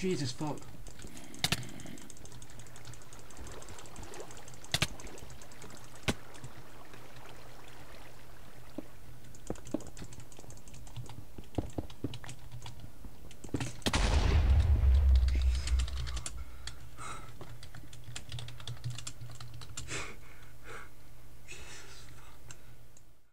Jesus fuck.